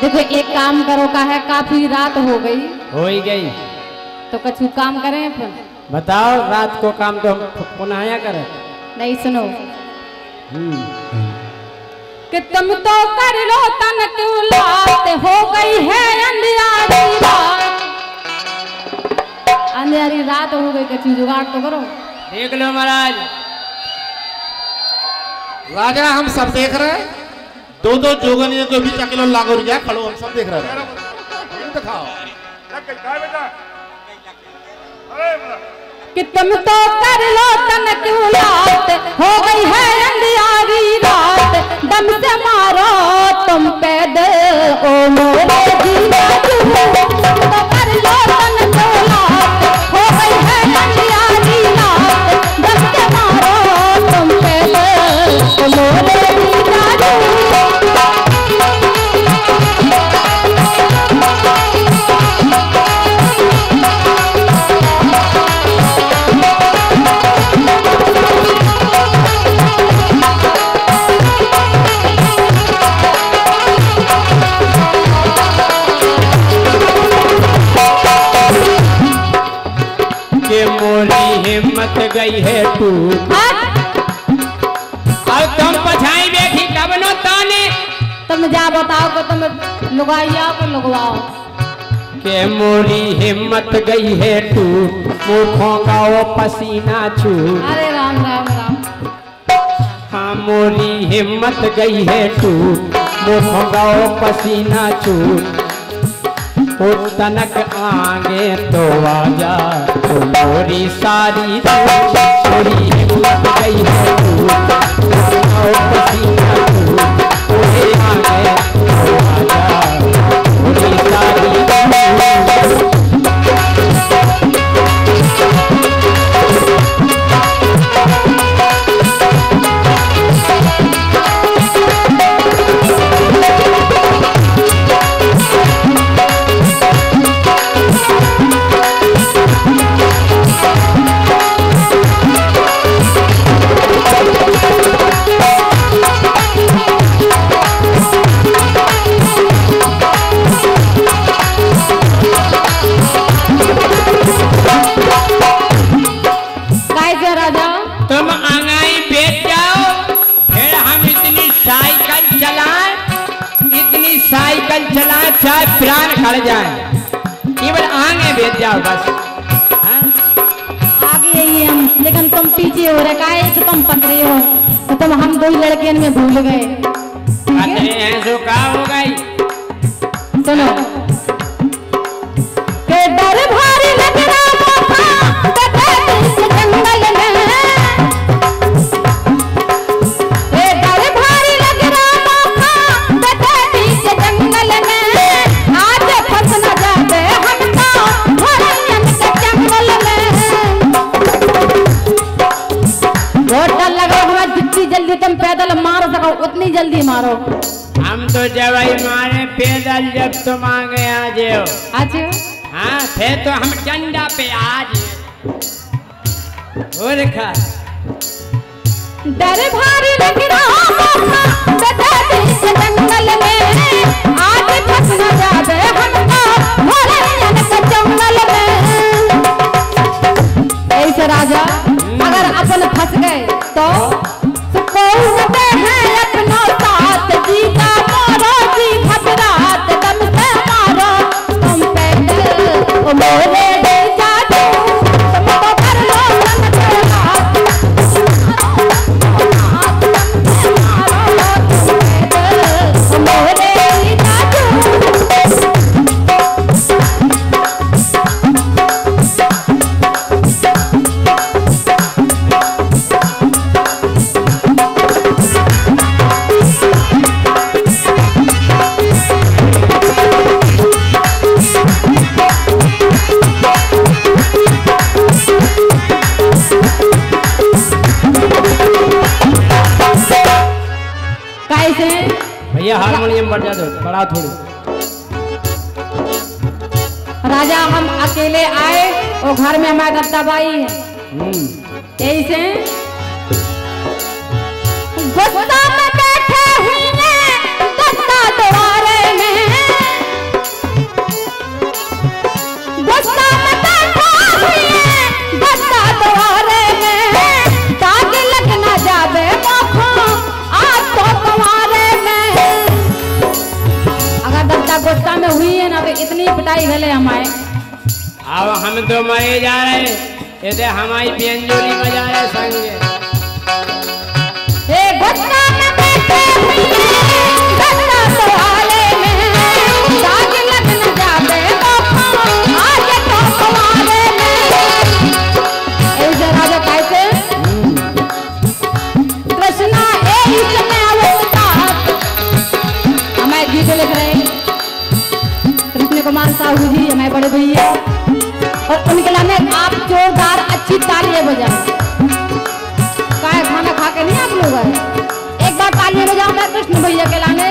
देखो एक काम करो का है काफ़ी रात हो गई। हो ही गई। तो कछु काम करें फिर? बताओ रात को काम तो पुनः करें। नहीं सुनो। हम्म। कि तुम तो कर लो तन क्यों लात हो गई है अंधियारी रात अंधियारी रात हो गई कछु जुगाड़ तो करो। देख लो महाराज। राजा हम सब देख रहे हैं। दो दो जोगनियों के बीच अकेले लागो रिया खड़ो हम सब देख रहे हैं। इन दिखाओ कि तुम तो कर लो तन क्यों लात? हो गई है अंधियारी रात। दम से मारो तुम पैदल। ओ मोरे जीना गई है तू। अब तुम पछाई बैठी तब नो ताने। तुम जा बताओ कि तुम लुगाई कि लुगवाओ? के मोरी हिम्मत गई है तू। मुखों का वो पसीना छू। अरे राम राम राम। हाँ मोरी हिम्मत गई है तू। मुखों का वो पसीना छू। तनक आगे तो आजा तो मोरी सारी तो। पीछे हो रहे कि तुम पकड़े हो तो तुम हम दो ही लड़कियन में भूल गए। ठीक हैं? ऐसो का हो गई? सुनो मारो हम तो ही मारे पैदल जब तुम आ जाओ अच्छा हाँ फिर तो हम चंडा पे आज। हो रखा डर भारी लग रहा था इस जंगल में आज फंस जावे हमको जंगल में ऐसे राजा अगर अपन फंस गए तो? कैसे भैया हारमोनियम बढ़ जा दो बड़ा थोड़ी। राजा हम अकेले आए और घर में हमारा दत्ताबाई है। यही से। गुस्सा इतनी भले हमारे। अब हम तो मरे जा रहे ऐसे हमारी बेंजोली बजा रहे संग हमारे बड़े भैया। और उनके लाने आप जोरदार, अच्छी तालियाँ बजाओ। का खाना खा के नहीं आप लोग एक बार तालियाँ बजाओ कृष्ण भैया के लाने।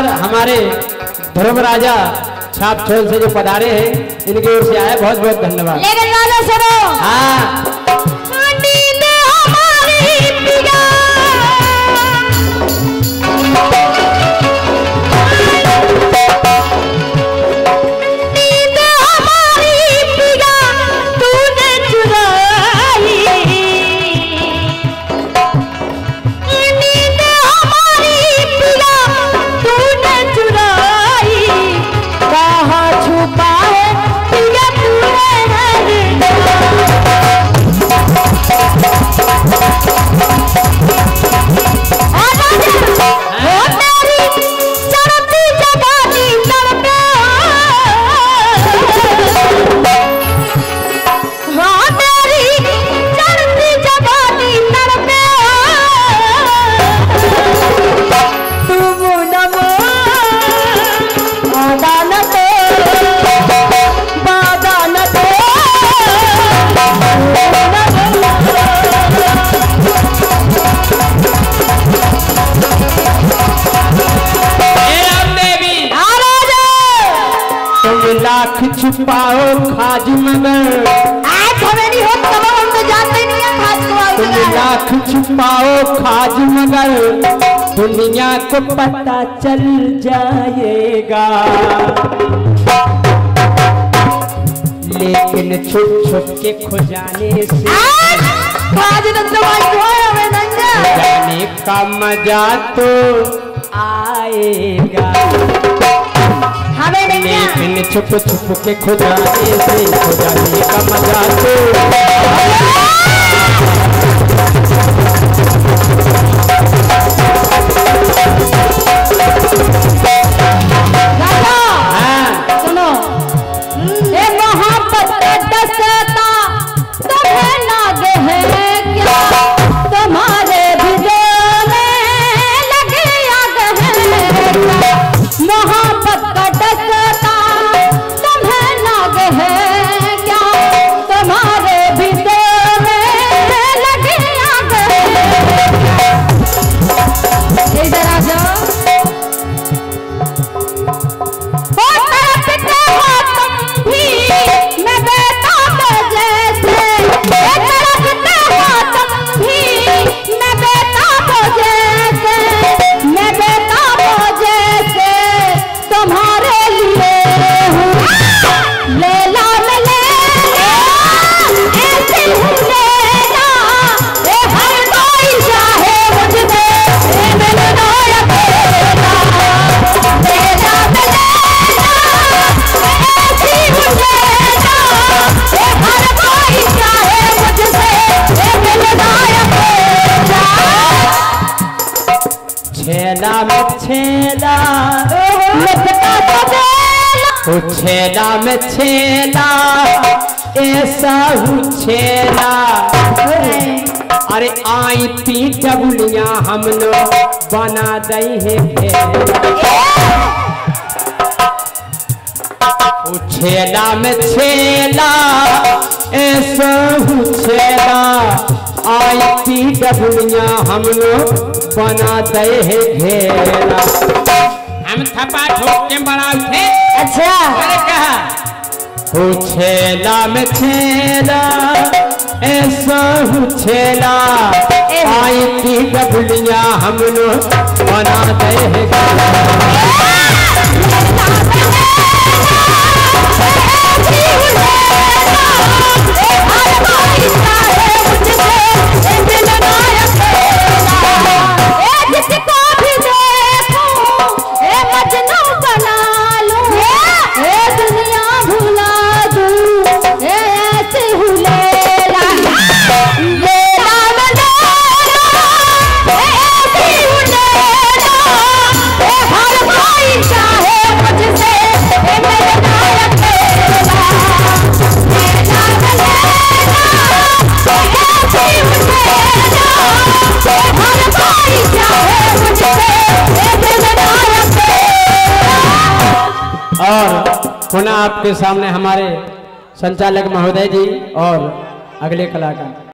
पुरस्कार हमारे धर्म राजा छाप छोल से जो पधारे हैं इनकी ओर से आए बहुत बहुत धन्यवाद। लेकिन सुनो। हाँ। लाख छुपाओ खाज मगर। आज हमें नहीं हो तब हम तो जानते नहीं है खास को तुम लाख छुपाओ खाज मगर। दुनिया को पता चल जाएगा। लेकिन छुप छुप के खुजाने से आज खाज नंद भाई को हमें नंगा जाने का मज़ा तो आएगा। नहीं लेकिन छुप छुप के खुदा खुजाने का मज़ा तो छेला में छेला, ऐसा छेला अरे आई पी डबुलिया हम लोग बना दई है। छेला में छेला, ऐसा छेला आई पी डबलिया हम लोग बना दे है घेरा हम थपा ठोक के बड़ा उठे। अच्छा। मैंने कहा हो छेला में छेला ऐसा हूँ छेला आई की बबलियाँ हम लोग बना दे आपके सामने हमारे संचालक महोदय जी और अगले कलाकार।